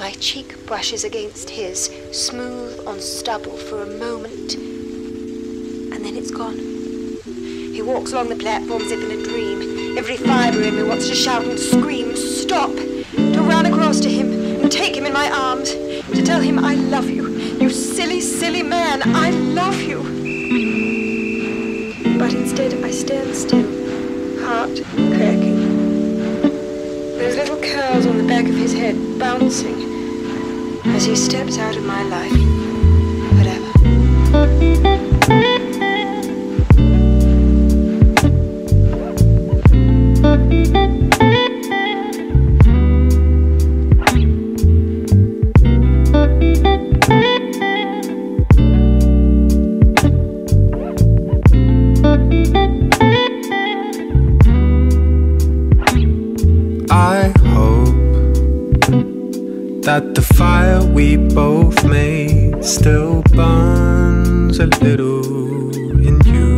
My cheek brushes against his, smooth on stubble for a moment, and then it's gone. He walks along the platform as if in a dream. Every fibre in me wants to shout and scream, stop, to run across to him and take him in my arms, to tell him I love you. You silly, silly man, I love you. But instead I stand still, heart cracking. Those little curls on the back of his head bouncing as he steps out of my life. That the fire we both made still burns a little in you.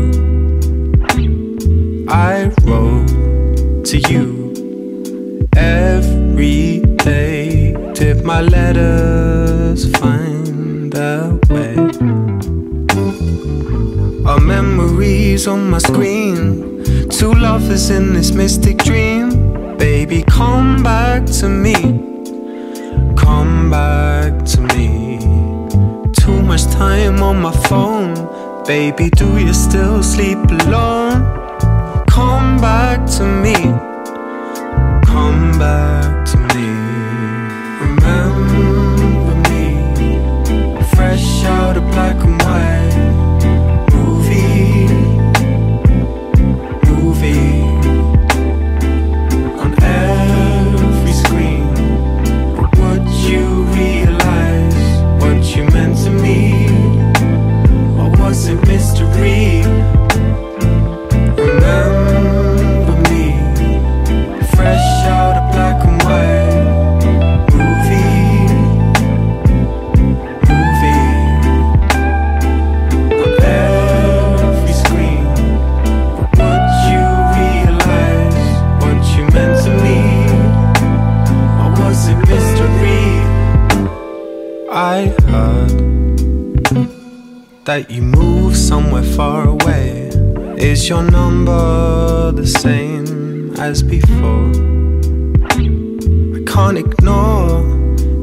I wrote to you every day. Did my letters find their way? Our memories on my screen. Two lovers in this mystic dream. Baby, come back to me back to me. Too much time on my phone. Baby, do you still sleep alone? Come back to me. Come back that you move somewhere far away. Is your number the same as before? I can't ignore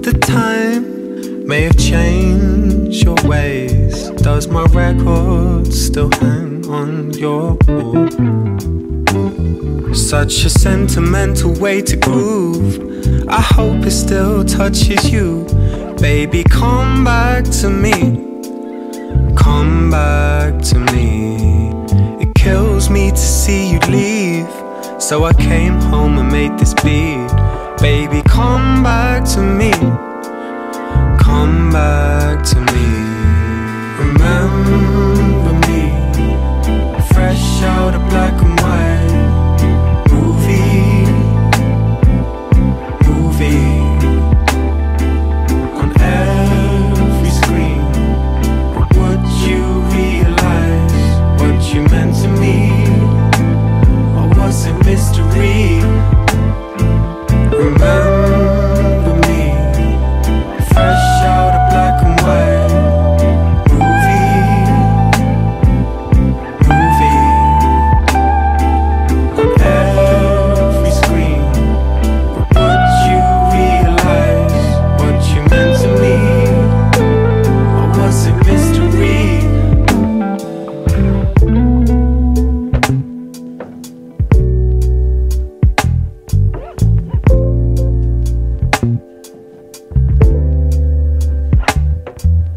the time may have changed your ways. Does my record still hang on your wall? Such a sentimental way to groove. I hope it still touches you. Baby, come back to me. Come back to me. It kills me to see you leave. So I came home and made this beat. Baby, come back to me. Come back to me. Remember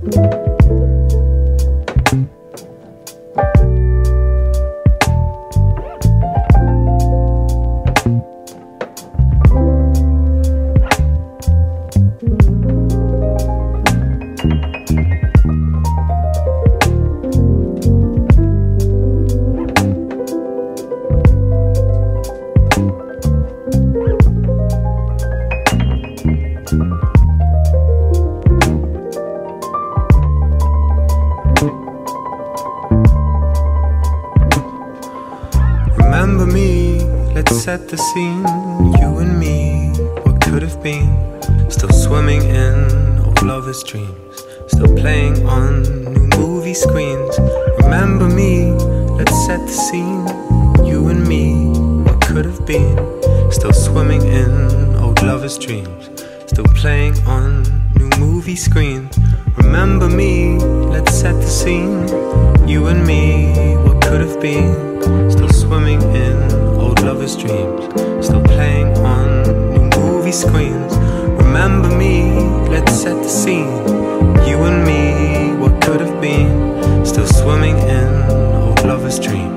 Remember set the scene. You and me, what could have been. Still swimming in old lovers' dreams. Still playing on new movie screens. Remember me, let's set the scene. You and me, what could have been. Still swimming in old lovers' dreams. Still playing on new movie screens. Remember me, let's set the scene. You and me, what could have been. Still movie screens. Remember me, let's set the scene. You and me, what could have been. Still swimming in old lovers' on